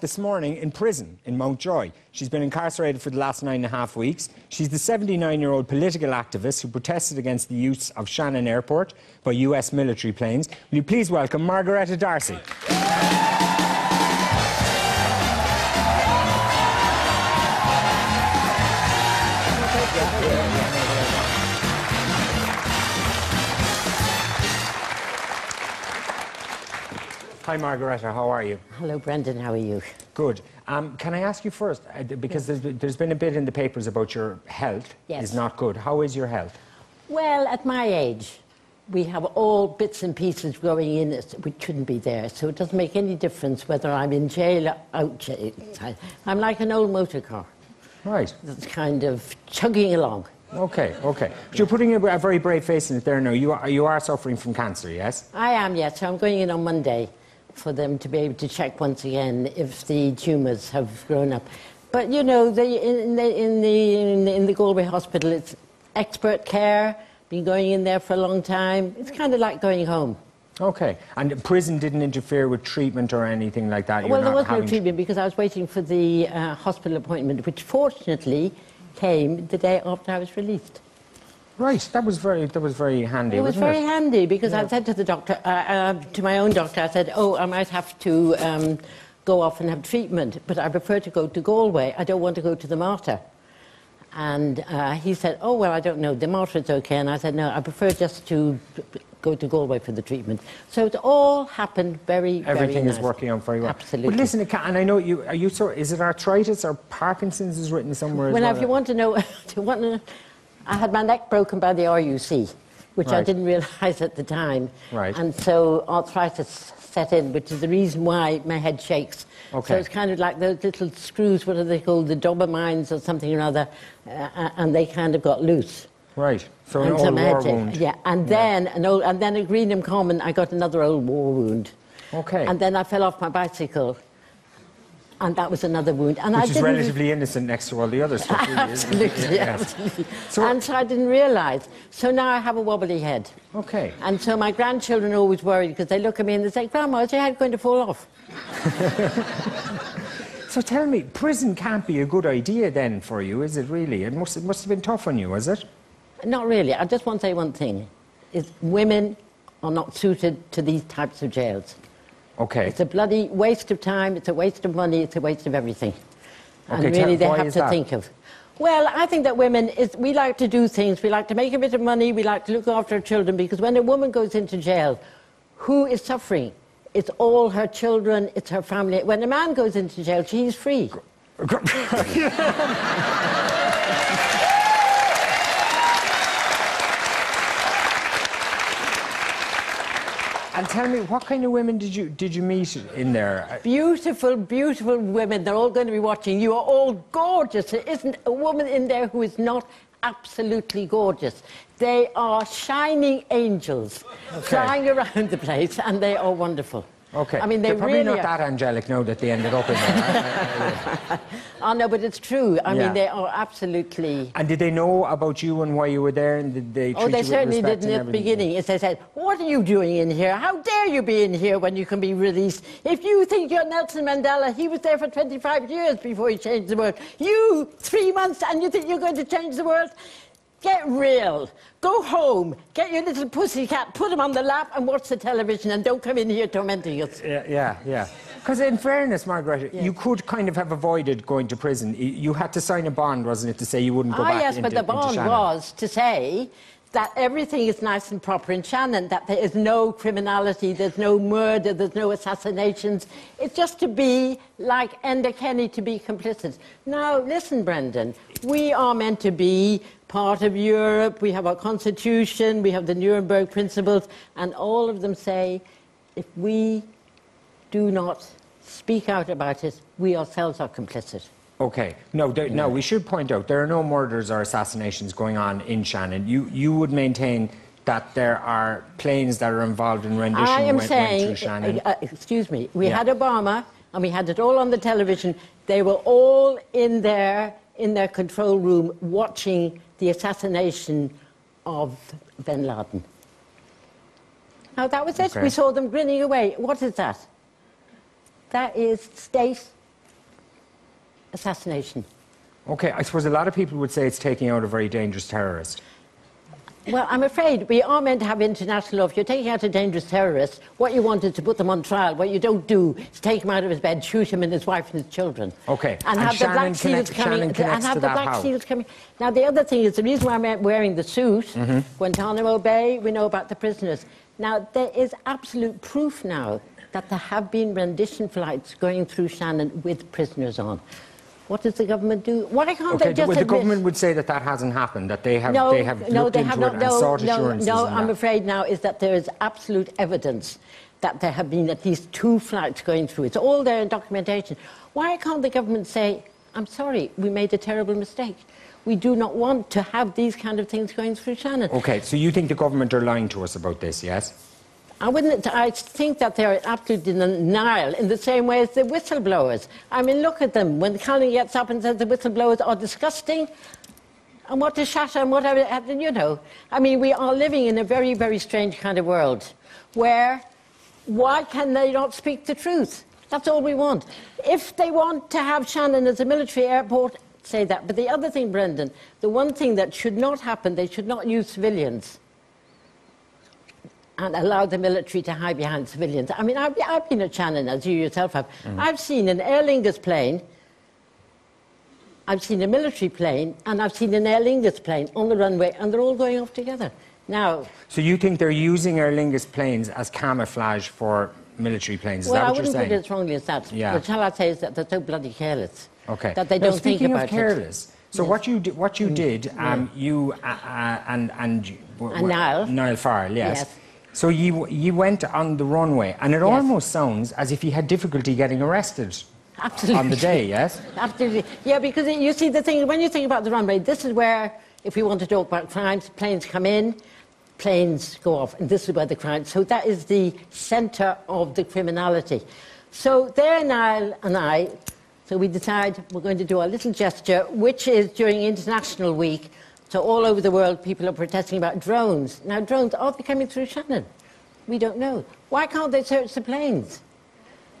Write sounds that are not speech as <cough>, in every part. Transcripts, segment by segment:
this morning in prison in Mountjoy. She's been incarcerated for the last nine and a half weeks. She's the 79 year old political activist who protested against the use of Shannon Airport by US military planes. Will you please welcome Margaretta D'Arcy? Hi, Margaretta. How are you? Hello, Brendan. How are you? Good. Um, can I ask you first, uh, because there's, there's been a bit in the papers about your health Yes. is not good. How is your health? Well, at my age, we have all bits and pieces growing in which shouldn't be there. So it doesn't make any difference whether I'm in jail or out jail. I'm like an old motor car Right. that's kind of chugging along. Okay, okay. But you're putting a, a very brave face in it there now. You are, you are suffering from cancer, yes? I am, yes. So I'm going in on Monday for them to be able to check once again if the tumours have grown up. But you know, they, in, the, in, the, in, the, in the Galway hospital, it's expert care, been going in there for a long time. It's kind of like going home. Okay. And prison didn't interfere with treatment or anything like that? You're well, there was no treatment because I was waiting for the uh, hospital appointment, which fortunately came the day after I was released. Right. That was very, that was very handy, It was very it? handy because I said to the doctor, uh, uh, to my own doctor, I said, oh, I might have to um, go off and have treatment, but I prefer to go to Galway. I don't want to go to the Mater. And uh, he said, oh, well, I don't know, the Mater's okay. And I said, no, I prefer just to go to Galway for the treatment. So it all happened very, very Everything is nice. working out very well. Absolutely. But listen, and I know you, are you so, is it arthritis or Parkinson's is written somewhere as Well, well? if you want to know, <laughs> to want to, I had my neck broken by the RUC, which I didn't realise at the time. Right. And so arthritis set in, which is the reason why my head shakes. Okay. So it's kind of like those little screws, what are they called, the Dobermines or something or other, uh, and they kind of got loose. Right. So an and old war wound. Yeah, and then an old, and then at Greenham Common, I got another old war wound. Okay. And then I fell off my bicycle, and that was another wound. And I Which is didn't relatively innocent next to all the other stuff, really, isn't it? Absolutely, <laughs> Yes. absolutely. So- and so I didn't realise. So now I have a wobbly head. Okay. And so my grandchildren are always worried because they look at me and they say, Grandma, is your head going to fall off? <laughs> So tell me, prison can't be a good idea then for you, is it really? It must, it must have been tough on you, was it? Not really. I just want to say one thing. Is women are not suited to these types of jails. Okay. It's a bloody waste of time, it's a waste of money, it's a waste of everything. And really they have to that? think of. Well, I think that women, is, we like to do things, we like to make a bit of money, we like to look after our children, because when a woman goes into jail, who is suffering? It's all her children, it's her family. When a man goes into jail, she's free. <laughs> <laughs> And tell me, what kind of women did you did you meet in there? Beautiful, beautiful women. They're all going to be watching. You are all gorgeous. There isn't a woman in there who is not absolutely gorgeous. They are shining angels flying around the place, and they are wonderful. Okay. I mean, they They're probably really not that angelic now that they ended up in there. <laughs> <laughs> Oh, no, but it's true. I Yeah. mean, they are absolutely. and did they know about you and why you were there? And did they oh, treat Oh, they certainly didn't at the beginning. As they said, What are you doing in here? How dare you be in here when you can be released? If you think you're Nelson Mandela, he was there for 25 years before he changed the world. You, three months, and you think you're going to change the world? Get real. Go home. Get your little pussy cat. put him on the lap, and watch the television, and don't come in here tormenting us. Yeah, yeah, yeah. Because in fairness, Margaret, you could kind of have avoided going to prison. You had to sign a bond, wasn't it, to say you wouldn't go Ah, back yes, into, but the bond was to say that everything is nice and proper in Shannon, that there is no criminality, there's no murder, there's no assassinations. It's just to be like Enda Kenny to be complicit. Now, listen, Brendan, we are meant to be part of Europe, we have our constitution, we have the Nuremberg principles, and all of them say if we do not speak out about it, we ourselves are complicit. Okay. No, there, no, we should point out there are no murders or assassinations going on in Shannon. You, you would maintain that there are planes that are involved in rendition I am went, went saying, through Shannon. uh, uh, excuse me, we Yeah. had Obama and we had it all on the television. They were all in their, in their control room watching the assassination of bin Laden. Now, that was it. Okay. We saw them grinning away. What is that? That is state assassination. Okay, I suppose a lot of people would say it's taking out a very dangerous terrorist. Well, I'm afraid we are meant to have international law. If you're taking out a dangerous terrorist, what you want is to put them on trial. What you don't do is take him out of his bed, shoot him and his wife and his children. Okay, And, and have the Shannon Black Seals coming. And have the Black how? Seals coming. Now, the other thing is the reason why I'm wearing the suit, Mm-hmm. Guantanamo Bay, we know about the prisoners. Now, there is absolute proof now that there have been rendition flights going through Shannon with prisoners on. What does the government do? Why can't Okay, they just well, the government would say that that hasn't happened, that they have, no, they have no, looked they into have it not. and No, sought no, assurances. no. I'm that. afraid now is that there is absolute evidence that there have been at least two flights going through. It's all there in documentation. Why can't the government say, "I'm sorry, we made a terrible mistake. We do not want to have these kind of things going through Shannon." Okay, so you think the government are lying to us about this, yes? I wouldn't. I think that they're absolutely in denial in the same way as the whistleblowers. I mean, look at them. When Callinan gets up and says the whistleblowers are disgusting, and what to shatter and whatever, you know. I mean, we are living in a very, very strange kind of world where why can they not speak the truth? That's all we want. If they want to have Shannon as a military airport, say that. But the other thing, Brendan, the one thing that should not happen, they should not use civilians and allow the military to hide behind civilians. I mean, I've, I've been at Shannon, as you yourself have. I've seen an Aer Lingus plane, I've seen a military plane, and I've seen an Aer Lingus plane on the runway, and they're all going off together. Now, So you think they're using Aer Lingus planes as camouflage for military planes? Is well, that I what you're wouldn't put saying? it as wrongly as that. Yeah. What shall I say is that they're so bloody careless. Okay. That they Now, don't think about of careless, so Yes. Mm. what you did, what you did, um, you uh, uh, and and And Niall. Niall Farrell, yes. Yes. So you you went on the runway, and it Yes. almost sounds as if you had difficulty getting arrested Absolutely. on the day. Yes. <laughs> Absolutely. Yeah, because you see, the thing, when you think about the runway, this is where, if we want to talk about crimes, planes come in, planes go off, and this is where the crime. So that is the centre of the criminality. So there, Niall and I, so we decide we're going to do a little gesture, which is during International Week. So all over the world, people are protesting about drones. Now, drones are they coming through Shannon? We don't know. Why can't they search the planes?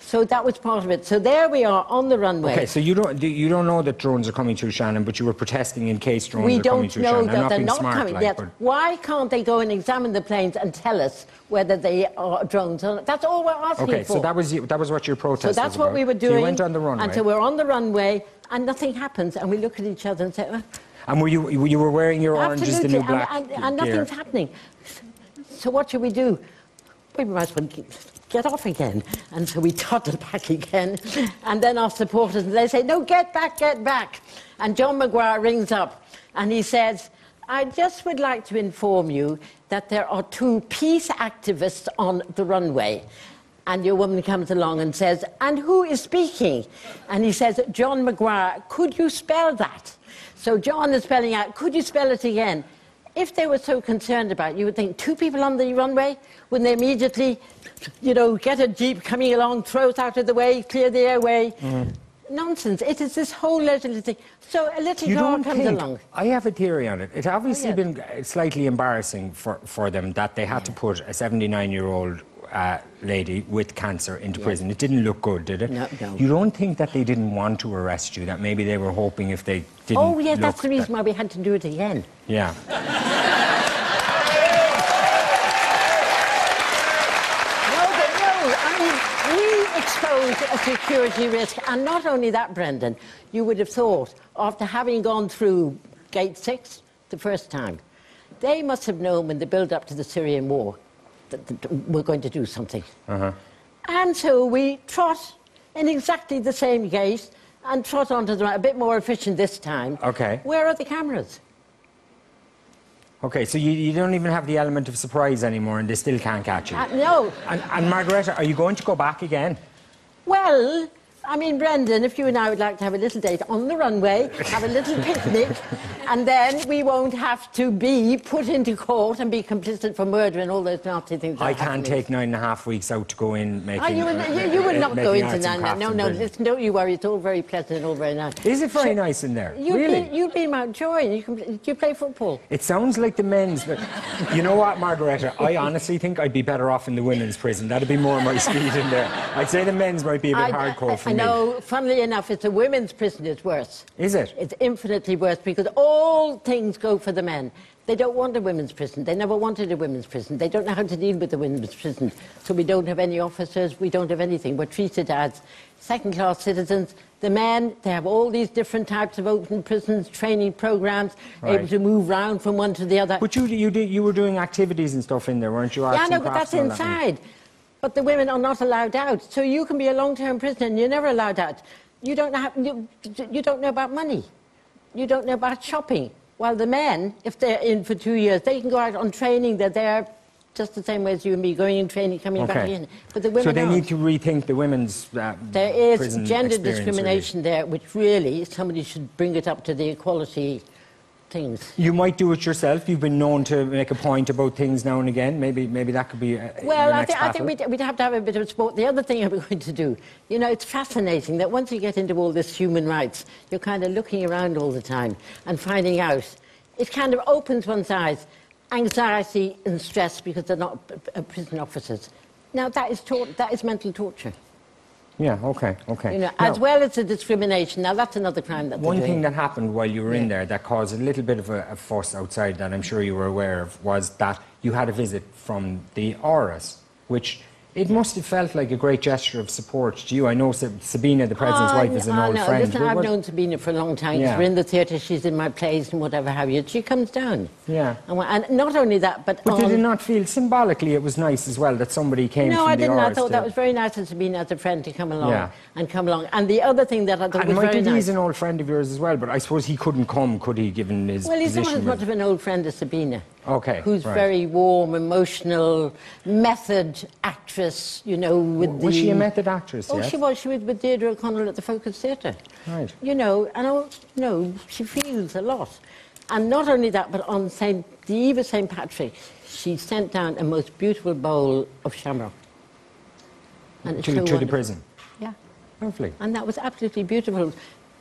So that was part of it. So there we are on the runway. Okay, so you don't you don't know that drones are coming through Shannon, but you were protesting in case drones we are coming through Shannon. We don't know that not they're not smart, coming like, but- Why can't they go and examine the planes and tell us whether they are drones or not? That's all we're asking Okay, for. so that was that was what your protest So that's what about. we were So doing. you went on the runway, And so we're on the runway, and nothing happens, and we look at each other and say, well, and were you you were wearing your orange is the new black and, and, and nothing's happening. So what should we do? We might as well get- get off again. And so we toddle back again. And then our supporters, they say, no, get back, get back. And John McGuire rings up and he says, I just would like to inform you that there are two peace activists on the runway. And your woman comes along and says, And who is speaking? And he says, John McGuire, could you spell that? So John is spelling out, Could you spell it again? If they were so concerned about it, you would think two people on the runway, wouldn't they immediately, you know, get a jeep coming along, throw it out of the way, clear the airway? Mm. Nonsense. It is this whole legislative thing. So a little You car comes think, along. I have a theory on it. It's oh, obviously Oh, yes. been slightly embarrassing for, for them that they had to put a 79 year old uh, lady with cancer into prison. It didn't look good, did it? No, no. You don't think that they didn't want to arrest you? That maybe they were hoping if they didn't. Oh, yes, look that's the that- reason why we had to do it again. Yeah. No, but no, I mean, we expose a security risk. And not only that, Brendan, you would have thought, after having gone through Gate 6 the first time, they must have known when they build up to the Syrian war that, that we're going to do something. And so we trot in exactly the same gate and trot onto the right, a bit more efficient this time. Okay. Where are the cameras? Okay, so you, you don't even have the element of surprise anymore and they still can't catch you. Uh, no. and, and Margaretta, are you going to go back again? Well, I mean, Brendan, if you and I would like to have a little date on the runway, have a little <laughs> picnic, and then we won't have to be put into court and be complicit for murder and all those nasty things. I can't take nine and a half weeks out to go in making. Oh, you, would, uh, you, you would uh, not go into and that. No, no, listen, don't you worry. It's all very pleasant and all very nice. Is it very nice in there? You'd really? be, you'd be Mountjoy. You can, do you play football? It sounds like the men's. But <laughs> you know what, Margaretta? I honestly think I'd be better off in the women's prison. That'd be more my <laughs> speed in there. I'd say the men's might be a bit I- hardcore for me. No, funnily enough, it's a women's prison is worse. Is it? It's infinitely worse because all things go for the men. They don't want a women's prison. They never wanted a women's prison. They don't know how to deal with the women's prison. So we don't have any officers. We don't have anything. We're treated as second-class citizens. The men, they have all these different types of open prisons, training programs, Right. able to move round from one to the other. But you, you, did, you were doing activities and stuff in there, weren't you? Arts Yeah, no, but that's inside. that? But the women are not allowed out. So you can be a long-term prisoner and you're never allowed out. You don't, have, you, you don't know about money. You don't know about shopping. While the men, if they're in for two years, they can go out on training. They're there just the same way as you and me, going in training, coming back in. But the women So they aren't. need to rethink the women's uh, There is gender experience, really. discrimination there, which really somebody should bring it up to the equality things. You might do it yourself. You've been known to make a point about things now and again. Maybe, maybe that could be. Uh, Well, I, thi- I think we'd, we'd have to have a bit of sport. The other thing <laughs> I'm going to do, you know, it's fascinating that once you get into all this human rights, you're kind of looking around all the time and finding out. It kind of opens one's eyes. Anxiety and stress because they're not prison officers. Now, that is, tor- that is mental torture, Yeah. Okay. Okay. you know, Now, as well as the discrimination. Now, that's another crime that One doing. thing that happened while you were in there that caused a little bit of a, a fuss outside that I'm sure you were aware of was that you had a visit from the Auras, which it must have felt like a great gesture of support to you. I know Sabina, the president's Oh, wife, is an oh, old no. friend. Listen, I've what- known Sabina for a long time. Yeah. We're in the theatre, she's in my plays and whatever have you. She comes down. Yeah. And, and not only that, but, But on, did it not feel symbolically it was nice as well that somebody came No, I didn't. I thought to- that was very nice of Sabina as a friend to come along Yeah. and come along. And the other thing that I thought And was very Michael nice. Dee's an old friend of yours as well, but I suppose he couldn't come, could he, given his well, he's not as much of an old friend as Sabina. Okay, Who's right. very warm, emotional, method actress, you know, with Was the... she a method actress, Oh, yes? she was. She was with Deirdre O'Connell at the Focus Theatre. Right. You know, and oh, no, she feels a lot. And not only that, but on Saint, the eve of St. Patrick, she sent down a most beautiful bowl of shamrock. And it's to, so to the prison. Yeah. Lovely. And that was absolutely beautiful.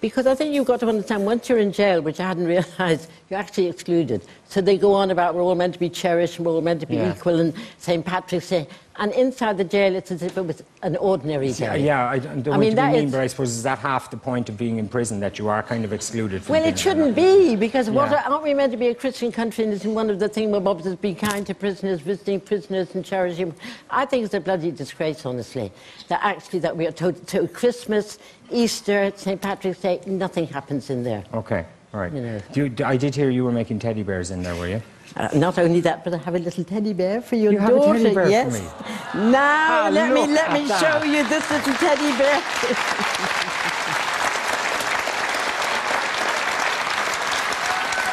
Because I think you've got to understand, once you're in jail, which I hadn't realised, <laughs> you're actually excluded. So they go on about we're all meant to be cherished and we're all meant to be Yeah. equal and St. Patrick's Day. And inside the jail, it's as if it was an ordinary jail. yeah, I don't, don't I mean, that be mean, is- but I suppose is that half the point of being in prison that you are kind of excluded from Well, it shouldn't be, because what, aren't we meant to be a Christian country? And isn't one of the things we're supposed to be kind to prisoners, visiting prisoners and cherishing? I think it's a bloody disgrace, honestly, that actually that we are told to Christmas, Easter, St. Patrick's Day, nothing happens in there. Okay, all right. You know. Do you, I did hear you were making teddy bears in there, were you? Uh, not only that, but I have a little teddy bear for your You have a daughter. teddy bear for yes. me? Now Ah, let me let me that. show you this little teddy bear. <laughs>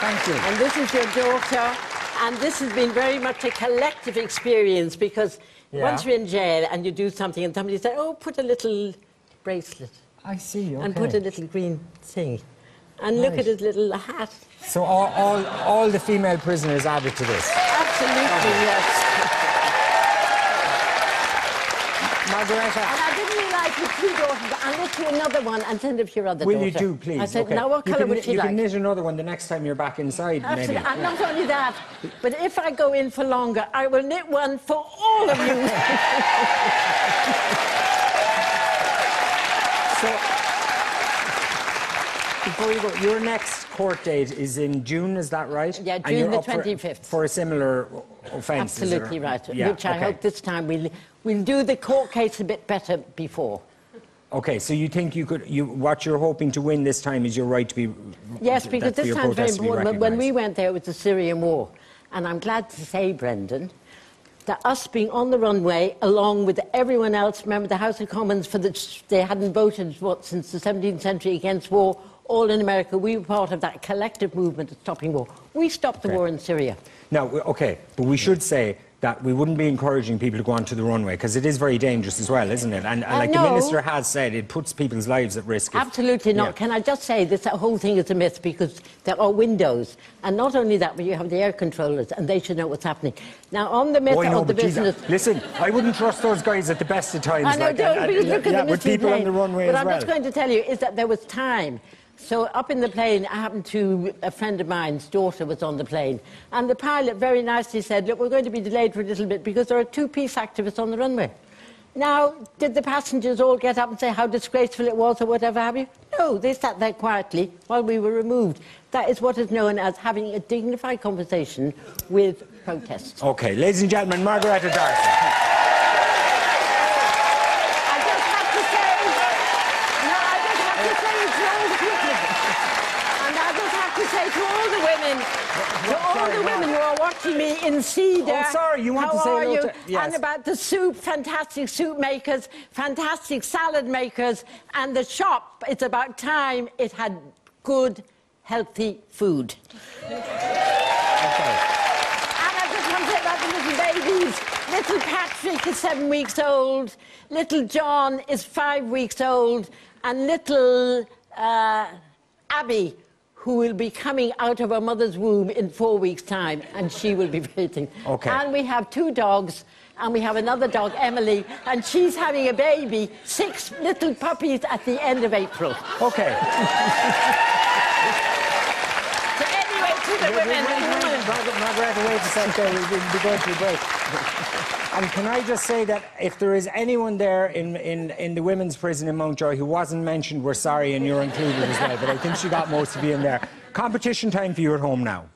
Thank you. And this is your daughter. And this has been very much a collective experience because Yeah. once you're in jail and you do something and somebody says, oh, put a little bracelet I see, okay. and put a little green thing. And look Right. at his little hat. So all, all, all the female prisoners added to this. Absolutely, yes. <laughs> Margaretta, And I didn't realise with two daughters, but I'll knit you another one and send it to your other daughter. will daughter. you do, please? I said, okay. now what you colour can, would knit- she You like? can knit another one the next time you're back inside, Absolutely. maybe. And not only that, but if I go in for longer, I will knit one for all of you. <laughs> before you go, your next court date is in June, is that right? Yeah, June the up for- 25th. For, a similar offence? Absolutely right. Yeah, Which I okay. hope this time we'll, we'll do the court case a bit better before. Okay, so you think you could, you, what you're hoping to win this time is your right to be... Yes, because this time's very protest to be important. When- When we went there, it was the Syrian war. And I'm glad to say, Brendan, that us being on the runway, along with everyone else, remember the House of Commons, for the, they hadn't voted, what, since the 17th century against war, all in America, we were part of that collective movement of stopping war. We stopped the war in Syria. Now, okay, but we should say that we wouldn't be encouraging people to go onto the runway because it is very dangerous as well, isn't it? And, and Uh, like the minister has said, it puts people's lives at risk. if- Absolutely not. Yeah. Can I just say this whole thing is a myth because there are windows. And not only that, but you have the air controllers and they should know what's happening. Now, on the myth Oh, know, of the but geez, business. listen, I wouldn't trust those guys at the best of times. I know, like, don't, and- and- look at yeah, the with people on the runway But as I'm well. just going to tell you is that there was time. So up in the plane, I happened to a friend of mine's daughter was on the plane, and the pilot very nicely said, "Look, we're going to be delayed for a little bit because there are two peace activists on the runway." Now, did the passengers all get up and say how disgraceful it was or whatever have you? No, they sat there quietly while we were removed. That is what is known as having a dignified conversation with protests. Okay, ladies and gentlemen, Margaretta D'Arcy. I just have to say, no, I just have to say to all the people, and I just have to say to all the women, to all Sorry, the what? women who are watching me in Cedar. Oh, sorry, you want how to say you? to- yes. And about the soup, fantastic soup makers, fantastic salad makers, and the shop. It's about time it had good, healthy food. Okay. And I just want to say about the little babies. Little Patrick is seven weeks old. Little John is five weeks old. And little uh, Abby, who will be coming out of her mother's womb in four weeks' time, and she will be <laughs> waiting. Okay. And we have two dogs. And we have another dog, Emily, and she's having a baby, six little puppies at the end of April. Okay. <laughs> So anyway, to the women, Margaret, Margaret, wait a second there. We'll we'll be going to break. And can I just say that if there is anyone there in, in, in the women's prison in Mountjoy who wasn't mentioned, we're sorry and you're included as well. But I think she got most of you in there. Competition time for you at home now.